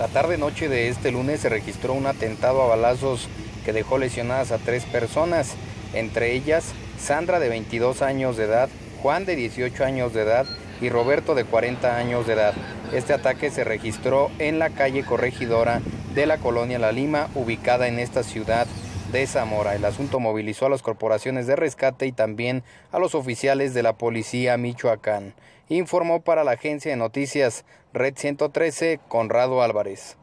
La tarde-noche de este lunes se registró un atentado a balazos que dejó lesionadas a tres personas, entre ellas Sandra de 22 años de edad, Juan de 18 años de edad y Roberto de 40 años de edad. Este ataque se registró en la calle Corregidora de la colonia La Lima, ubicada en esta ciudad de Zamora. El asunto movilizó a las corporaciones de rescate y también a los oficiales de la policía Michoacán. Informó para la agencia de noticias Red 113 Conrado Álvarez.